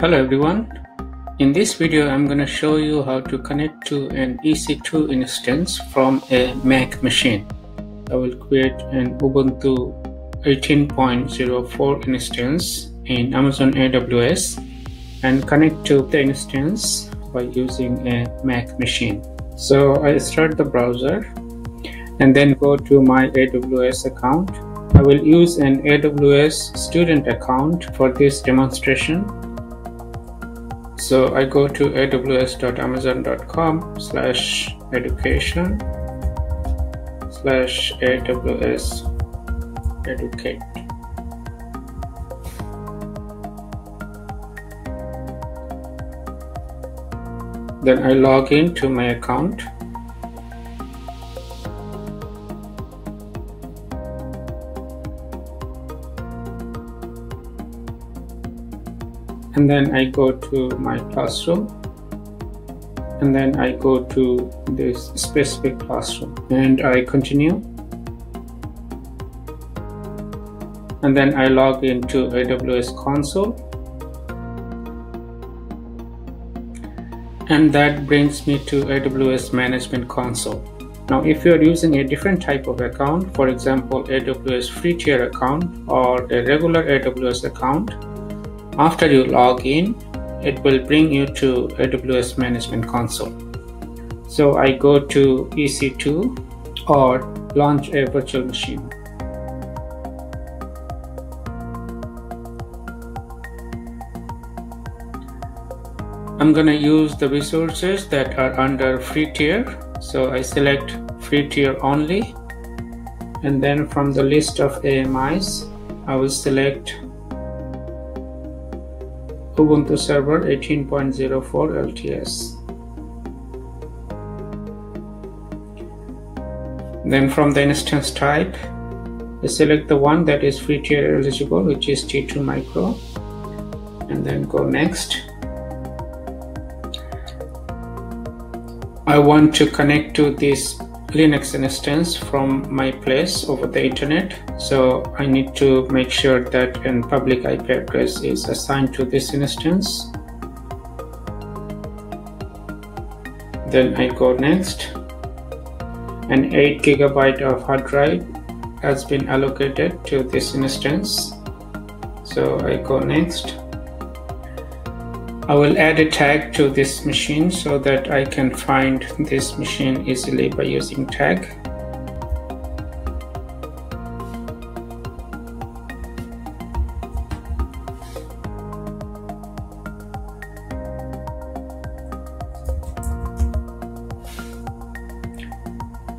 Hello everyone. In this video I'm going to show you how to connect to an EC2 instance from a Mac machine. I will create an Ubuntu 18.04 instance in Amazon AWS and connect to the instance by using a Mac machine. So I start the browser and then go to my AWS account. I will use an AWS student account for this demonstration so I go to aws.amazon.com slash education slash aws educate. Then I log in to my account. And then I go to my classroom. And then I go to this specific classroom. And I continue. And then I log into AWS console. And that brings me to AWS management console. Now if you are using a different type of account for example AWS free tier account or a regular AWS account after you log in, it will bring you to AWS Management Console. So I go to EC2 or launch a virtual machine. I'm gonna use the resources that are under free tier. So I select free tier only. And then from the list of AMIs, I will select Ubuntu Server 18.04 LTS. Then from the instance type, select the one that is free tier eligible, which is T2 Micro, and then go next. I want to connect to this Linux instance from my place over the internet. So I need to make sure that a public IP address is assigned to this instance. Then I go next. An 8 gigabyte of hard drive has been allocated to this instance. So I go next. I will add a tag to this machine so that I can find this machine easily by using tag.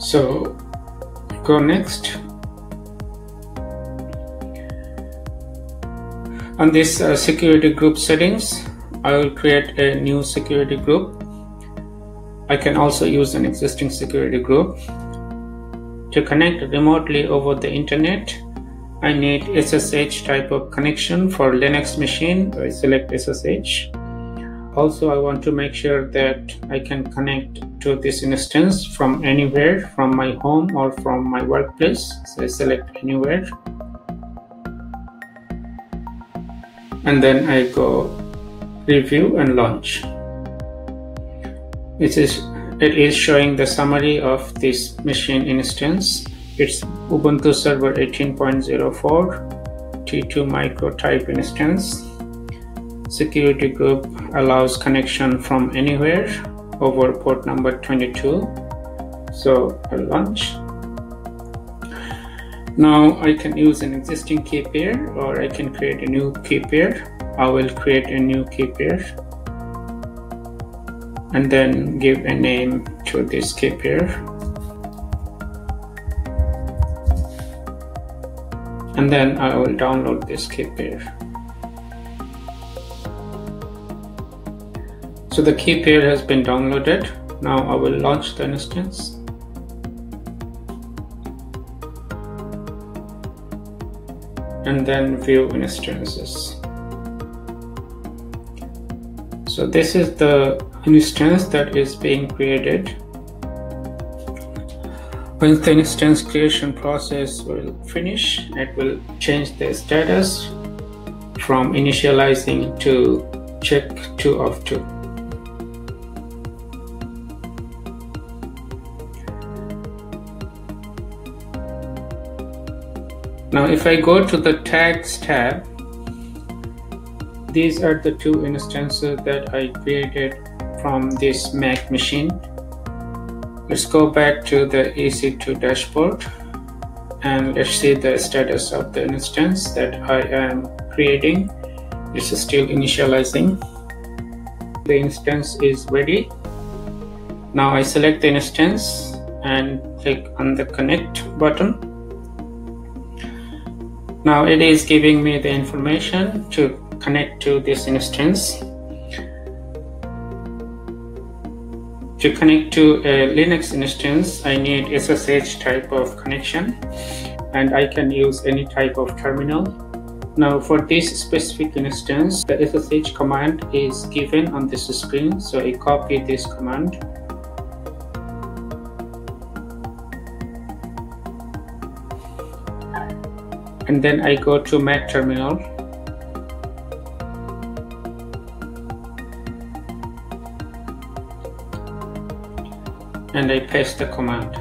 So go next. On this uh, security group settings, I will create a new security group. I can also use an existing security group. To connect remotely over the internet, I need SSH type of connection for Linux machine. I select SSH. Also, I want to make sure that I can connect to this instance from anywhere, from my home or from my workplace. So I select anywhere. And then I go review and launch. It is, it is showing the summary of this machine instance. It's Ubuntu Server 18.04 T2 micro type instance. Security group allows connection from anywhere over port number 22. So I'll launch. Now I can use an existing key pair or I can create a new key pair I will create a new key pair and then give a name to this key pair and then I will download this key pair. So the key pair has been downloaded. Now I will launch the instance. And then view instances. So this is the instance that is being created. Once the instance creation process will finish, it will change the status from initializing to check 2 of 2. Now if I go to the tags tab, these are the two instances that I created from this Mac machine. Let's go back to the EC2 dashboard and let's see the status of the instance that I am creating. Is still initializing. The instance is ready. Now I select the instance and click on the connect button now it is giving me the information to connect to this instance. To connect to a Linux instance, I need SSH type of connection and I can use any type of terminal. Now for this specific instance, the SSH command is given on this screen. So I copy this command and then I go to Mac terminal and I paste the command.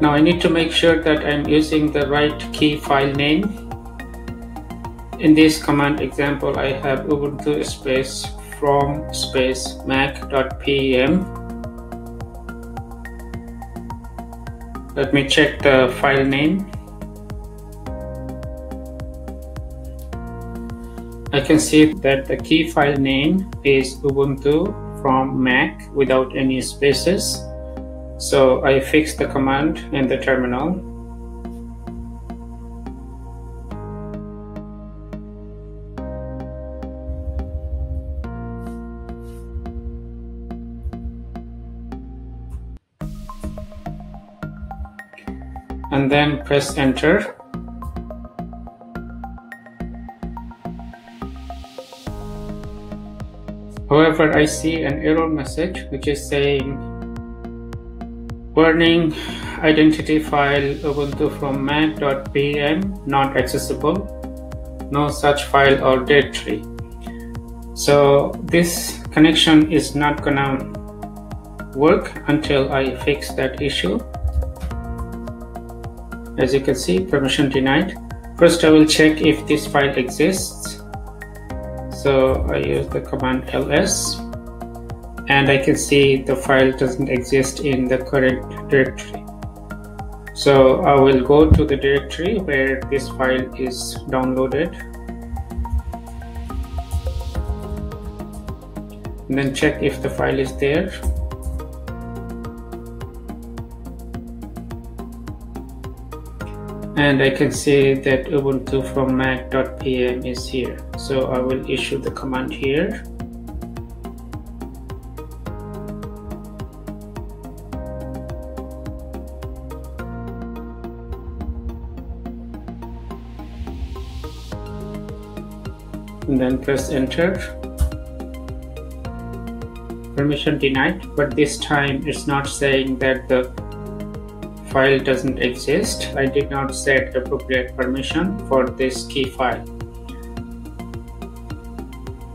Now I need to make sure that I'm using the right key file name. In this command example, I have ubuntu space from space mac.pem let me check the file name I can see that the key file name is Ubuntu from Mac without any spaces. So I fix the command in the terminal. And then press enter However, I see an error message which is saying warning identity file ubuntu from mac.pem not accessible. No such file or directory. So this connection is not gonna work until I fix that issue. As you can see permission denied. First I will check if this file exists so I use the command ls and I can see the file doesn't exist in the current directory. So I will go to the directory where this file is downloaded and then check if the file is there and I can see that ubuntu from mac.pem is here. So I will issue the command here. And then press enter. Permission denied but this time it's not saying that the file doesn't exist. I did not set appropriate permission for this key file.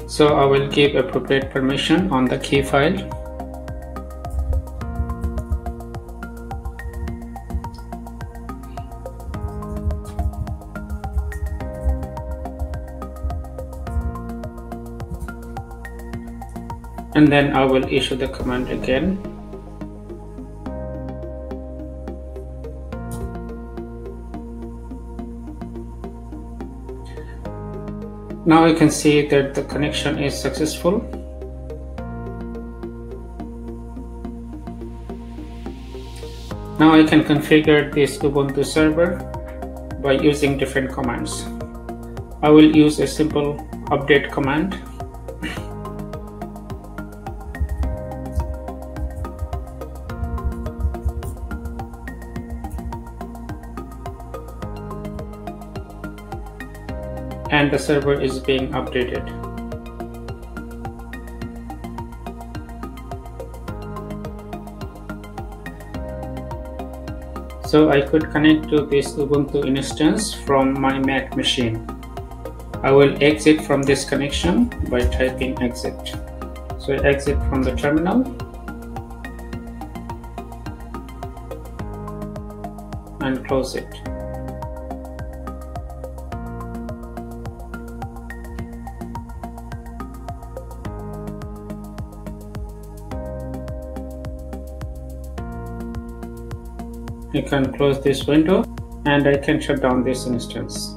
So I will give appropriate permission on the key file. And then I will issue the command again Now you can see that the connection is successful. Now I can configure this Ubuntu server by using different commands. I will use a simple update command and the server is being updated. So I could connect to this Ubuntu instance from my Mac machine. I will exit from this connection by typing exit. So I exit from the terminal and close it. I can close this window and I can shut down this instance.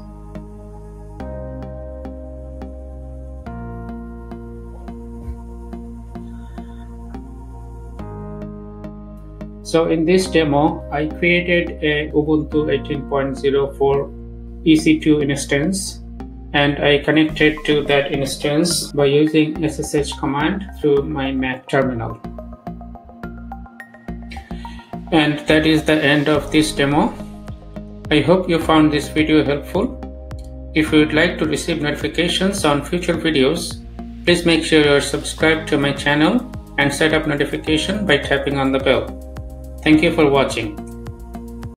So in this demo, I created a Ubuntu 18.04 EC2 instance and I connected to that instance by using SSH command through my Mac terminal. And that is the end of this demo. I hope you found this video helpful. If you would like to receive notifications on future videos, please make sure you are subscribed to my channel and set up notification by tapping on the bell. Thank you for watching.